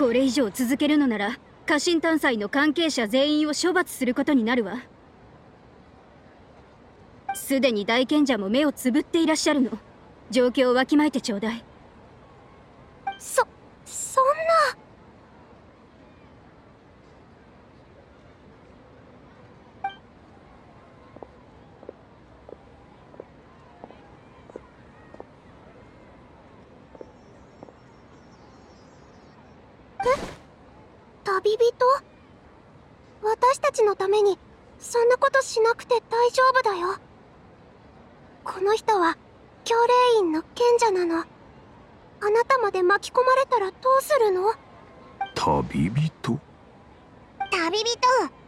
これ以上続けるのなら家臣探査の関係者全員を処罰することになるわ。すでに大賢者も目をつぶっていらっしゃるの。状況をわきまえてちょうだい。そそんな旅人私ためにそんなことしなくて大丈夫だよ。この人は教霊院の賢者なの。あなたまで巻き込まれたらどうするの？旅人？旅人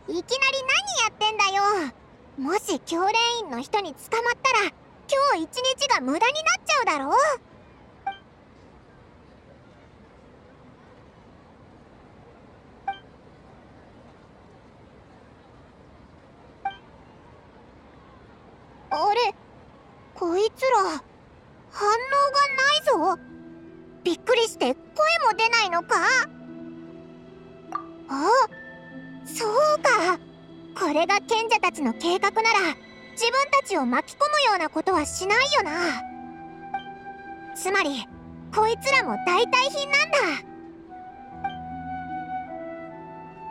いきなり何やってんだよ。もし教霊院の人に捕まったら今日一日が無駄になっちゃうだろあれこいつら反応がないぞ。びっくりして声も出ないのか？あそうか。これが賢者たちの計画なら自分たちを巻き込むようなことはしないよな。つまりこいつらも代替品なんだ。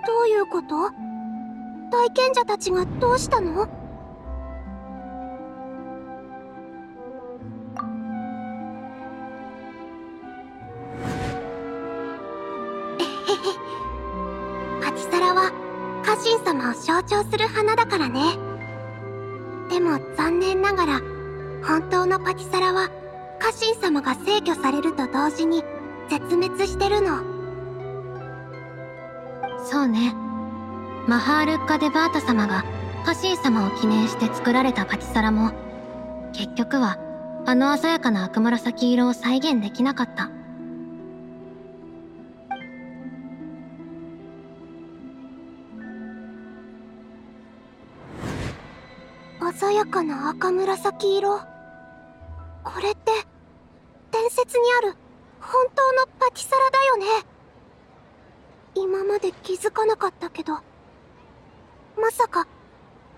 どういうこと？大賢者たちがどうしたの？様を象徴する花だからね。でも残念ながら本当のパティサラは家臣様が制御されると同時に絶滅してるの。そうね。マハールッカ・デバータ様が家臣様を記念して作られたパティサラも結局はあの鮮やかな赤紫色を再現できなかった。やかな赤紫色。これって伝説にある本当のパティサラだよね。今まで気づかなかったけどまさか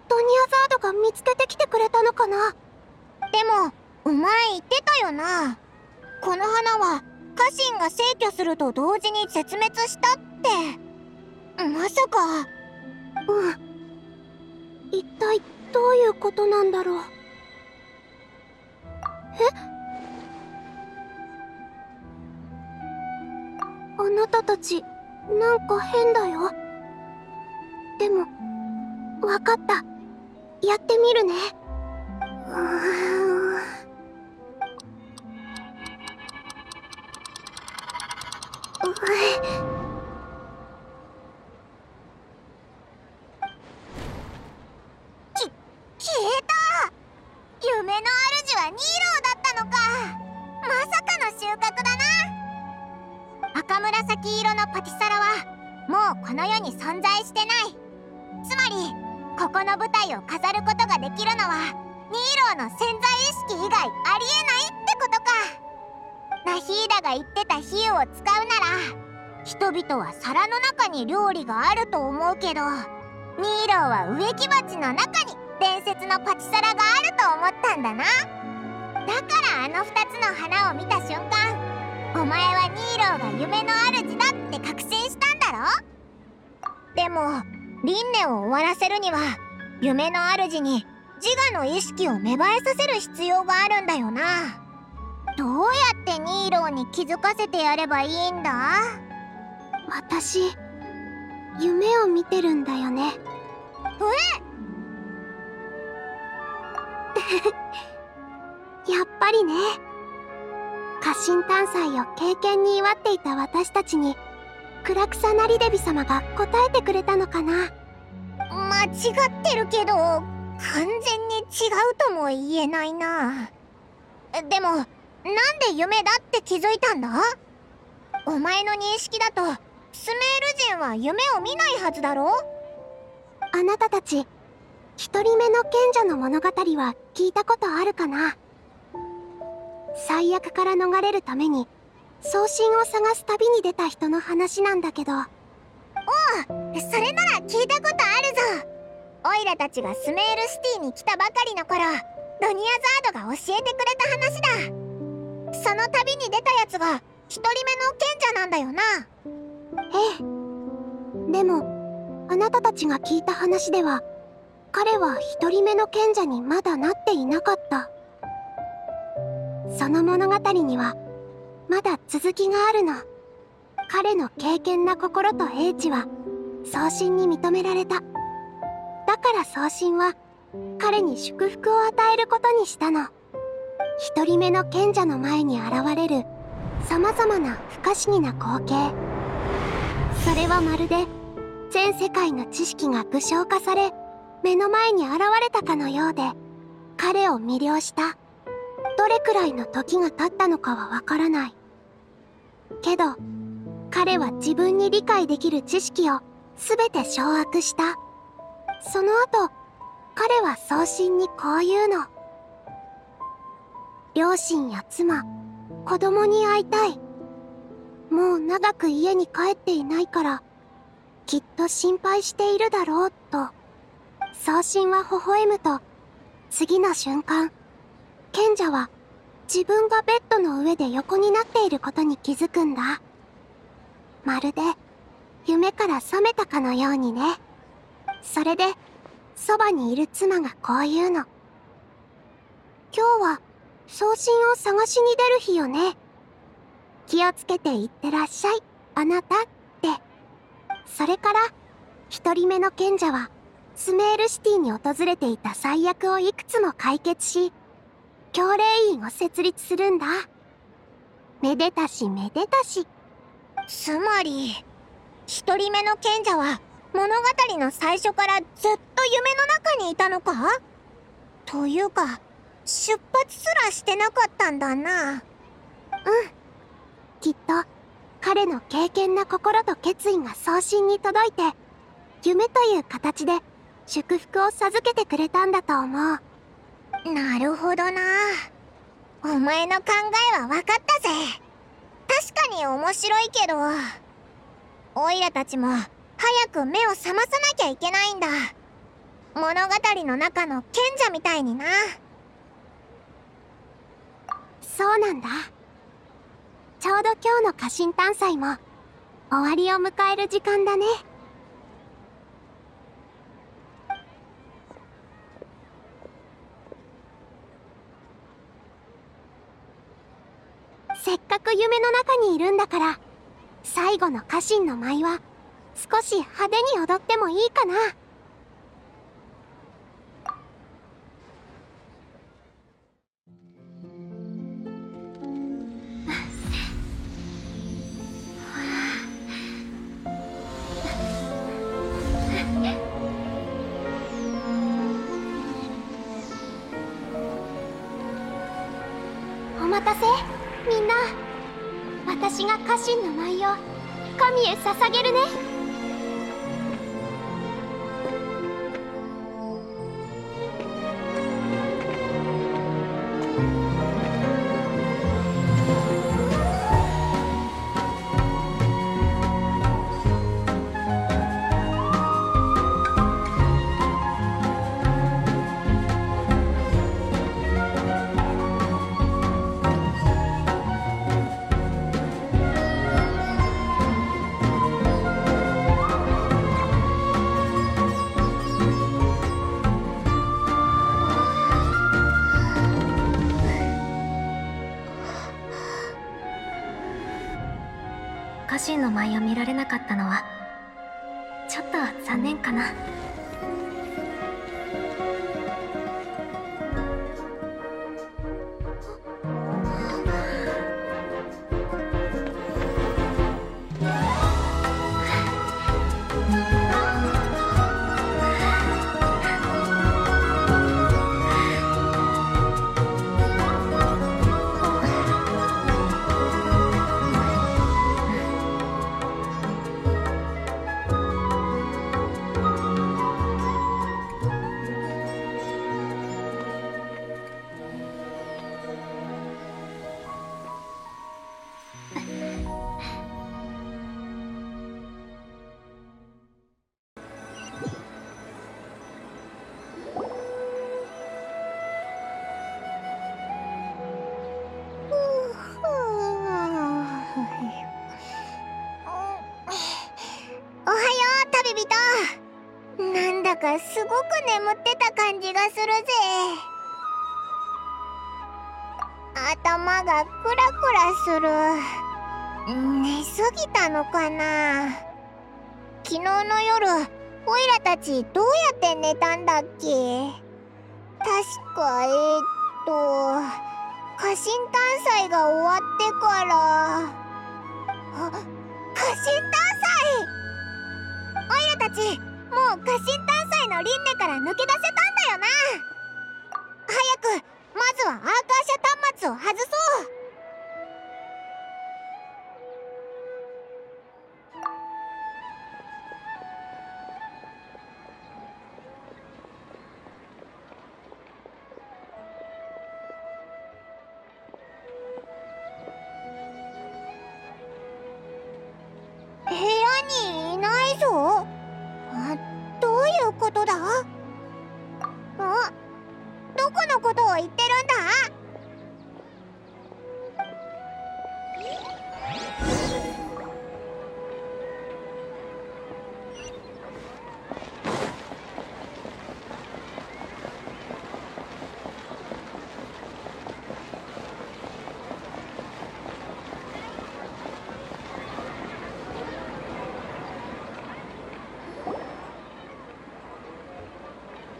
ドニアザードが見つけてきてくれたのかな。でもお前言ってたよな。この花は家臣が逝去すると同時に絶滅したって。まさか。うん。一体どういうことなんだろう？え？あなたたちなんか変だよ。でもわかった。やってみるね。うん。紫色のパティサラはもうこの世に存在してない。つまりここの舞台を飾ることができるのはニーローの潜在意識以外ありえないってことか。ナヒーダが言ってた比喩を使うなら人々は皿の中に料理があると思うけどニーローは植木鉢の中に伝説のパティサラがあると思ったんだな。だからあの2つの花を見た瞬間お前はニーローが夢の主だって確信したんだろ？でも輪廻を終わらせるには夢の主に自我の意識を芽生えさせる必要があるんだよな。どうやってニーローに気づかせてやればいいんだ？私夢を見てるんだよね。え？やっぱりね家臣探査を経験に祝っていた私たちにクラクサナリデビ様が答えてくれたのかな？間違ってるけど完全に違うとも言えないな。でもなんで夢だって気づいたんだ？お前の認識だとスメール人は夢を見ないはずだろ？あなたたち一人目の賢者の物語は聞いたことあるかな？最悪から逃れるために送信を探す旅に出た人の話なんだけど。おおそれなら聞いたことあるぞ。オイラたちがスメールシティに来たばかりの頃ドニアザードが教えてくれた話だ。その旅に出たやつが一人目の賢者なんだよな。ええ。でもあなたたちが聞いた話では彼は一人目の賢者にまだなっていなかったその物語にはまだ続きがあるの。彼の敬虔な心と英知は送信に認められた。だから送信は彼に祝福を与えることにしたの。一人目の賢者の前に現れる様々な不可思議な光景。それはまるで全世界の知識が具象化され目の前に現れたかのようで彼を魅了した。どれくらいの時が経ったのかはわからない。けど彼は自分に理解できる知識を全て掌握した。その後彼は送信にこう言うの。両親や妻子供に会いたい。もう長く家に帰っていないからきっと心配しているだろうと。送信は微笑むと次の瞬間賢者は自分がベッドの上で横になっていることに気づくんだ。まるで夢から覚めたかのようにね。それでそばにいる妻がこう言うの。今日は送信を探しに出る日よね。気をつけていってらっしゃいあなた。って。それから一人目の賢者はスメールシティに訪れていた最悪をいくつも解決し教令院を設立するんだ。めでたしめでたし。つまり一人目の賢者は物語の最初からずっと夢の中にいたのか？というか出発すらしてなかったんだな。うん。きっと彼の敬虔な心と決意が送信に届いて夢という形で祝福を授けてくれたんだと思う。なるほどな。お前の考えは分かったぜ。確かに面白いけど。オイラたちも早く目を覚まさなきゃいけないんだ。物語の中の賢者みたいにな。そうなんだ。ちょうど今日の家臣探査も終わりを迎える時間だね。せっかく夢の中にいるんだから最後の家臣の舞は少し派手に踊ってもいいかな。の舞を見られなかったのはちょっと残念かな。かすごく眠ってた感じがするぜ。頭がクラクラする。寝すぎたのかな。昨日の夜オイラたちどうやって寝たんだっけ？確かえー、っと家臣探査が終わってから。あ家臣探査オイラたちもう家臣探査の輪廻から抜け出せたんだよな。早くまずはアーカーシャ端末を外そう。ことだ？あどこのことを言ってるんだ？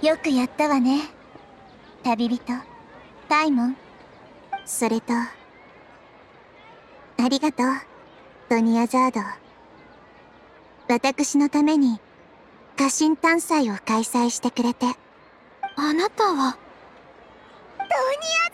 よくやったわね。旅人。タイモンそれとありがとう。ドニアザード。私のために家臣探祭を開催してくれて。あなたは？ドニア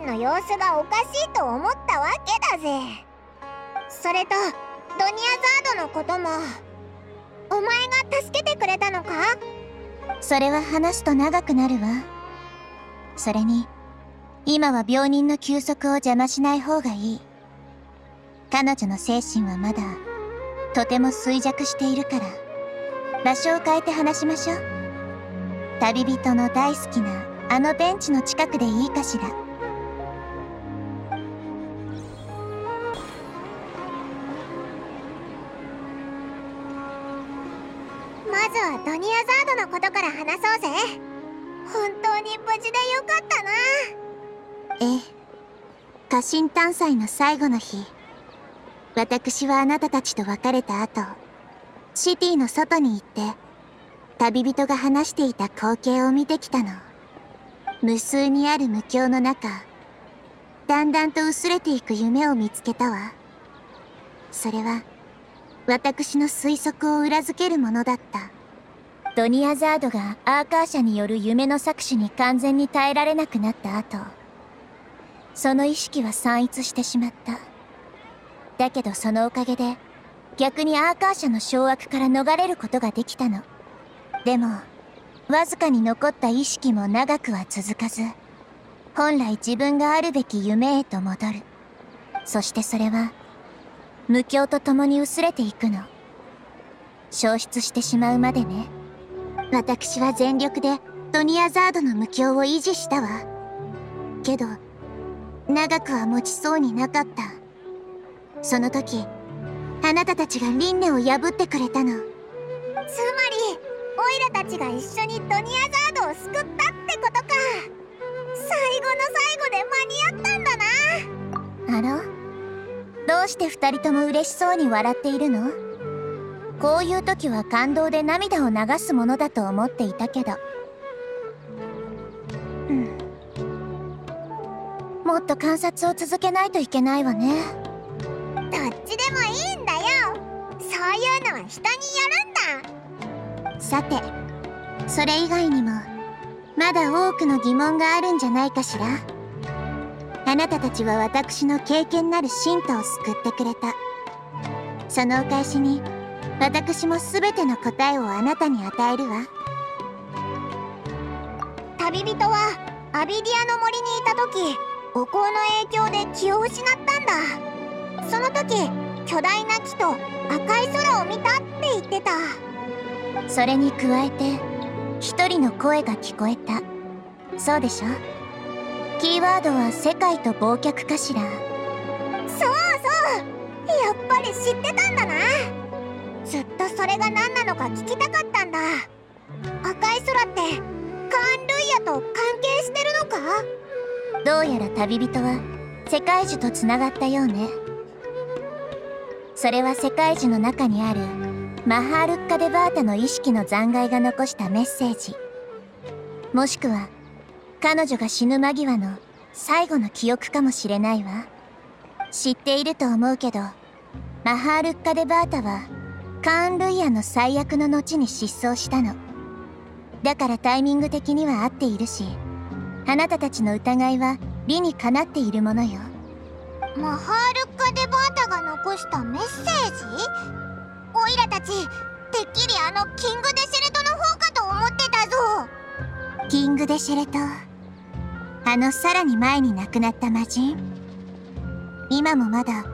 サリンの様子がおかしいと思ったわけだぜ。それとドニアザードのこともお前が助けてくれたのか？それは話すと長くなるわ。それに今は病人の休息を邪魔しない方がいい。彼女の精神はまだとても衰弱しているから。場所を変えて話しましょう。旅人の大好きなあのベンチの近くでいいかしら。ドニアザードのことから話そうぜ。本当に無事でよかったな。ええ。家臣探査の最後の日。私はあなたたちと別れた後シティの外に行って旅人が話していた光景を見てきたの。無数にある無境の中だんだんと薄れていく夢を見つけたわ。それは私の推測を裏付けるものだった。ドニアザードがアーカー社による夢の搾取に完全に耐えられなくなった後その意識は散逸してしまった。だけどそのおかげで逆にアーカー社の掌握から逃れることができたの。でもわずかに残った意識も長くは続かず本来自分があるべき夢へと戻る。そしてそれは無境と共に薄れていくの。消失してしまうまでね。私は全力でドニアザードの無境を維持したわ。けど長くは持ちそうになかった。その時あなたたちが輪廻を破ってくれたの。つまりオイラたちが一緒にドニアザードを救ったってことか。最後の最後で間に合ったんだな。あら？どうして二人とも嬉しそうに笑っているの？こういう時は感動で涙を流すものだと思っていたけど。うん。もっと観察を続けないといけないわね。どっちでもいいんだよ。そういうのは人によるんだ。さてそれ以外にもまだ多くの疑問があるんじゃないかしら。あなたたちは私の経験なる信徒を救ってくれた。そのお返しに私も全ての答えをあなたに与えるわ。旅人はアビディアの森にいた時お香の影響で気を失ったんだ。その時巨大な木と赤い空を見たって言ってた。それに加えて一人の声が聞こえた。そうでしょ？キーワードは世界と忘却かしら。そうそう。やっぱり知ってたんだなずっとそれが何なのか聞きたかったんだ。赤い空ってカーン・ルイヤと関係してるのか？どうやら旅人は世界樹とつながったようね。それは世界樹の中にあるマハールッカ・デバータの意識の残骸が残したメッセージ。もしくは彼女が死ぬ間際の最後の記憶かもしれないわ。知っていると思うけどマハールッカ・デバータはカーン・ルイヤの最悪の後に失踪したの。だからタイミング的には合っているしあなたたちの疑いは理にかなっているものよ。マハールッカ・デバータが残したメッセージ？オイラたちてっきりあのキング・デシェレトの方かと思ってたぞ。キング・デシェレト。あのさらに前に亡くなった魔人？今もまだ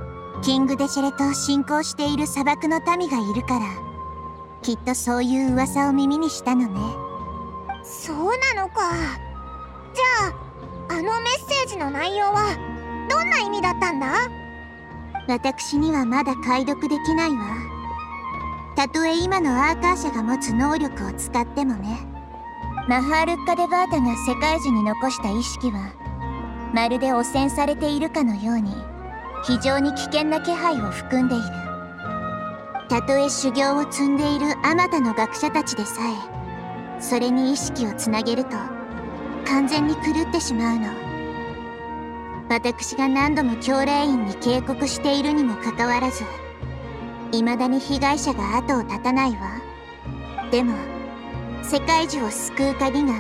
キング・デシェレトを信仰している砂漠の民がいるからきっとそういう噂を耳にしたのね。そうなのか。じゃああのメッセージの内容はどんな意味だったんだ？私にはまだ解読できないわ。たとえ今のアーカー社が持つ能力を使ってもね。マハールッカ・デバータが世界樹に残した意識はまるで汚染されているかのように非常に危険な気配を含んでいる。たとえ修行を積んでいるあまたの学者たちでさえそれに意識をつなげると完全に狂ってしまうの。私が何度も教霊院に警告しているにもかかわらず未だに被害者が後を絶たないわ。でも世界中を救う鍵が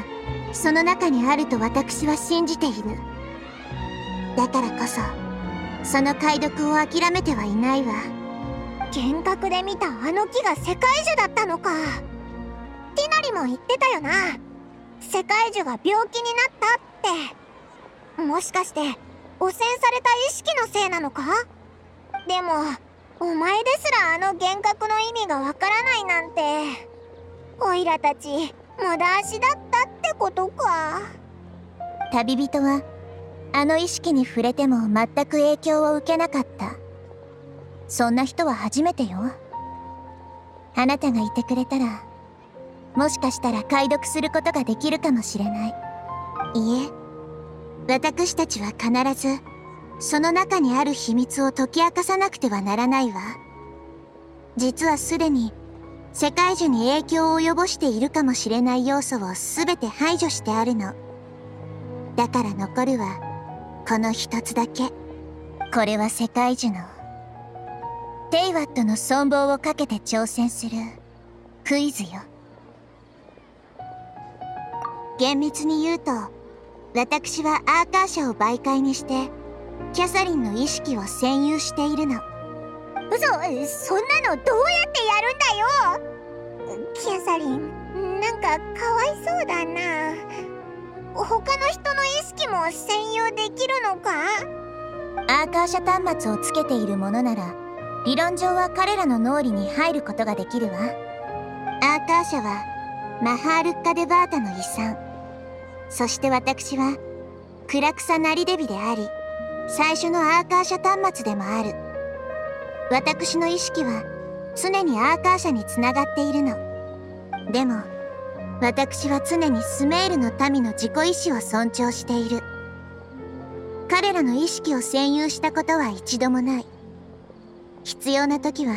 その中にあると私は信じている。だからこそその解読を諦めてはいないわ。幻覚で見たあの木が世界樹だったのか。ティナリも言ってたよな。世界樹が病気になったって。もしかして汚染された意識のせいなのか？でもお前ですらあの幻覚の意味がわからないなんて。オイラたち無駄足だったってことか。旅人はあの意識に触れても全く影響を受けなかった。そんな人は初めてよ。あなたがいてくれたらもしかしたら解読することができるかもしれない。いえ。私たちは必ずその中にある秘密を解き明かさなくてはならないわ。実はすでに世界中に影響を及ぼしているかもしれない要素を全て排除してあるの。だから残るはこの一つだけ。これは世界樹の。テイワットの存亡をかけて挑戦する。クイズよ。厳密に言うと私はアーカー社を媒介にしてキャサリンの意識を占有しているの。嘘そんなのどうやってやるんだよ。キャサリンなんかかわいそうだな。他の人の意識も占有できるのか？アーカー社端末をつけているものなら理論上は彼らの脳裏に入ることができるわ。アーカー社はマハールッカ・デバータの遺産。そして私はクラクサ・ナリデビであり最初のアーカー社端末でもある。私の意識は常にアーカー社につながっているの。でも私は常にスメールの民の自己意志を尊重している。彼らの意識を占有したことは一度もない。必要な時は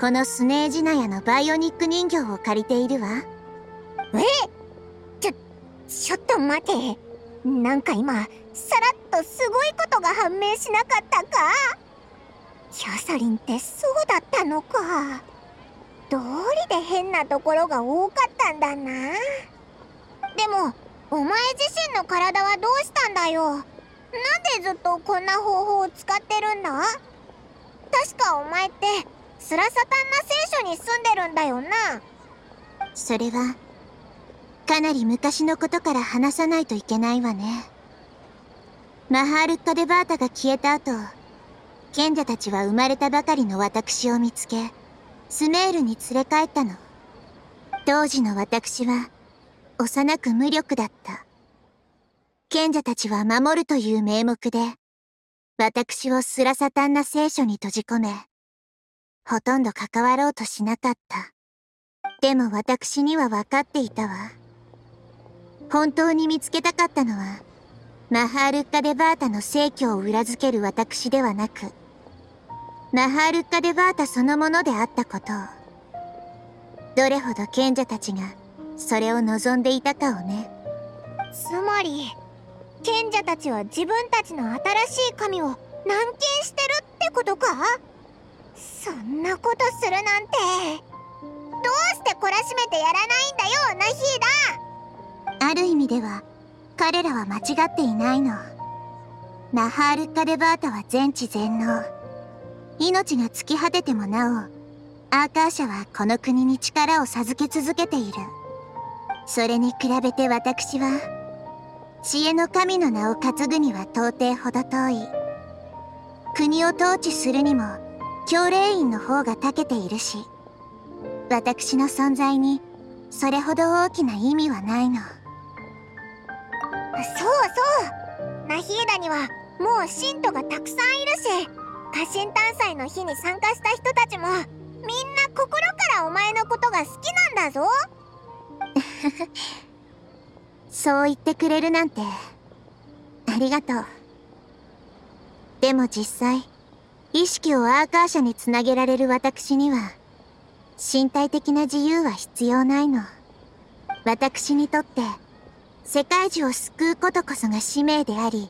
このスネージナヤのバイオニック人形を借りているわ。え？ちょちょっと待て。なんか今さらっとすごいことが判明しなかったか？キャサリンってそうだったのか。道理で変なところが多かったんだな。でもお前自身の体はどうしたんだよ。なんでずっとこんな方法を使ってるんだ？確かお前ってスラサタンナ聖書に住んでるんだよな。それはかなり昔のことから話さないといけないわね。マハールッカ・デバータが消えた後賢者たちは生まれたばかりの私を見つけスメールに連れ帰ったの。当時の私は幼く無力だった。賢者たちは守るという名目で私をスラサタンナ聖書に閉じ込めほとんど関わろうとしなかった。でも私には分かっていたわ。本当に見つけたかったのはマハールッカ・デバータの正教を裏付ける私ではなくマハールッカ・デバータそのものであったことを。どれほど賢者たちがそれを望んでいたかをね。つまり賢者たちは自分たちの新しい神を軟禁してるってことか？そんなことするなんて。どうして懲らしめてやらないんだよナヒーある意味では彼らは間違っていないの。マハールッカ・デバータは全知全能命が尽き果ててもなおアーカーシャはこの国に力を授け続けている。それに比べて私は知恵の神の名を担ぐには到底程遠い。国を統治するにも教令員の方が長けているし私の存在にそれほど大きな意味はないの。そうそう。ナヒーダにはもう信徒がたくさんいるし。家臣探祭の日に参加した人たちもみんな心からお前のことが好きなんだぞ。そう言ってくれるなんてありがとう。でも実際意識をアーカーシャにつなげられる私には身体的な自由は必要ないの。私にとって世界中を救うことこそが使命であり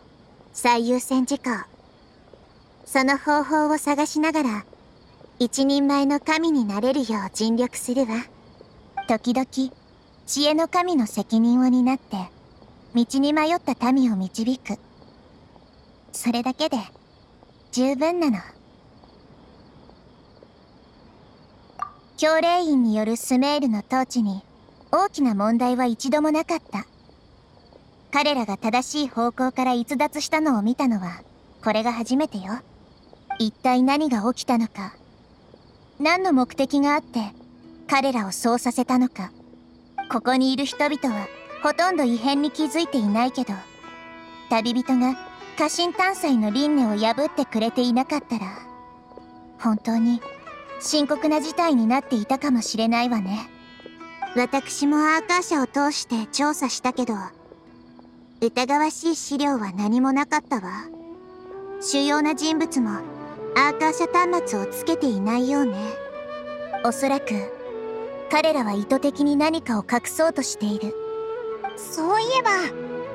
最優先事項その方法を探しながら一人前の神になれるよう尽力するわ。時々知恵の神の責任を担って道に迷った民を導く。それだけで十分なの。教令員によるスメールの統治に大きな問題は一度もなかった。彼らが正しい方向から逸脱したのを見たのはこれが初めてよ。一体何が起きたのか。何の目的があって彼らをそうさせたのか。ここにいる人々はほとんど異変に気づいていないけど旅人が家臣探査の輪廻を破ってくれていなかったら本当に深刻な事態になっていたかもしれないわね。私もアーカー社を通して調査したけど疑わしい資料は何もなかったわ。主要な人物もアーカー社端末をつけていないようね。おそらく彼らは意図的に何かを隠そうとしている。そういえば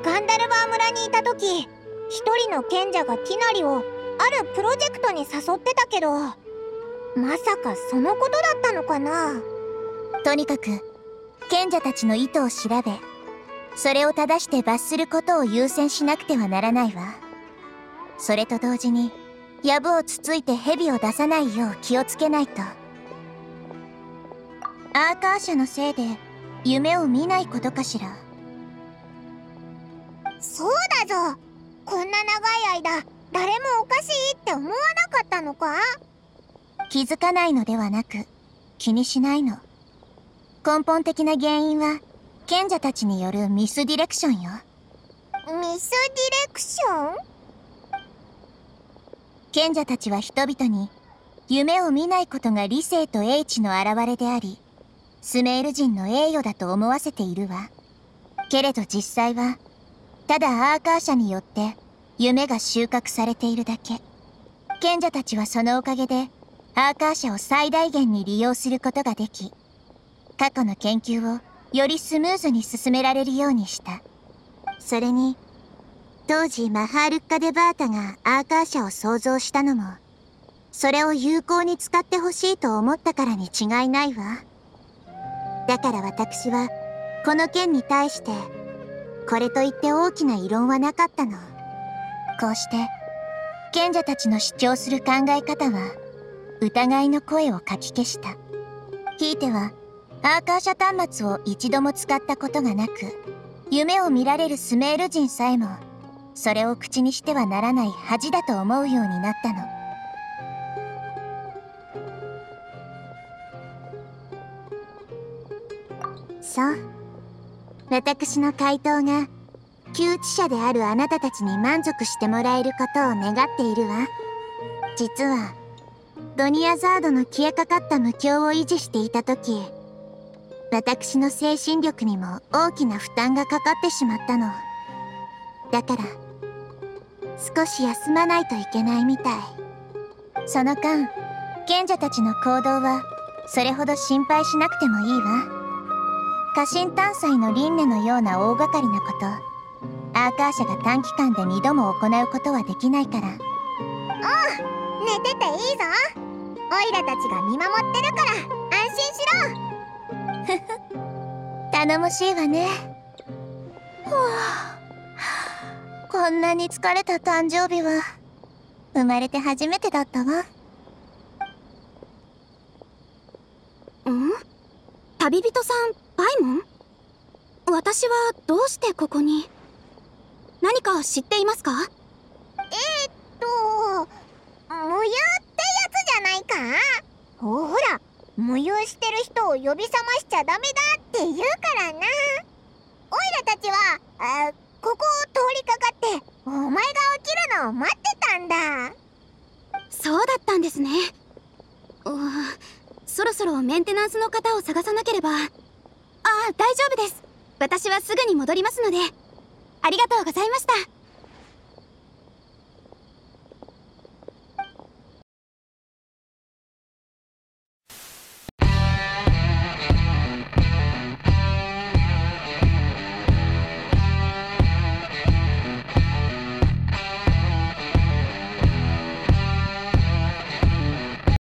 ガンダルバー村にいた時一人の賢者がティナリをあるプロジェクトに誘ってたけどまさかそのことだったのかな？とにかく賢者たちの意図を調べそれを正して罰することを優先しなくてはならないわ。それと同時に藪をつついて蛇を出さないよう気をつけないと。アーカーシャのせいで夢を見ないことかしら。そうだぞ。こんな長い間誰もおかしいって思わなかったのか？気づかないのではなく気にしないの。根本的な原因は賢者たちによるミスディレクションよ。ミスディレクション？賢者たちは人々に夢を見ないことが理性と英知の表れでありスメール人の栄誉だと思わせているわ。けれど実際はただアーカー社によって夢が収穫されているだけ。賢者たちはそのおかげでアーカー社を最大限に利用することができ過去の研究をよりスムーズに進められるようにした。それに当時マハールッカ・デバータがアーカー社を創造したのもそれを有効に使ってほしいと思ったからに違いないわ。だから私はこの件に対してこれといって大きな異論はなかったの。こうして賢者たちの主張する考え方は疑いの声をかき消した。ひいてはアーカーシャ端末を一度も使ったことがなく夢を見られるスメール人さえもそれを口にしてはならない恥だと思うようになったの。そう。私の回答が窮地者であるあなたたちに満足してもらえることを願っているわ。実はドニアザードの消えかかった無境を維持していた時私の精神力にも大きな負担がかかってしまったの。だから少し休まないといけないみたい。その間賢者たちの行動はそれほど心配しなくてもいいわ。家臣探査の輪廻のような大掛かりなことアーカー社が短期間で2度も行うことはできないから。寝てていいぞ。オイラたちが見守ってるから安心しろ。頼もしいわね。ふわこんなに疲れた誕生日は生まれて初めてだったわ。ん？旅人さんパイモン？私はどうしてここに？何か知っていますか？と無憂ってやつじゃないか？ほら無憂してる人を呼び覚ましちゃダメだって言うからな。オイラたちはあここを通りかかってお前が起きるのを待ってたんだ。そうだったんですね。うんそろそろメンテナンスの方を探さなければ。ああ大丈夫です。私はすぐに戻りますので。ありがとうございました。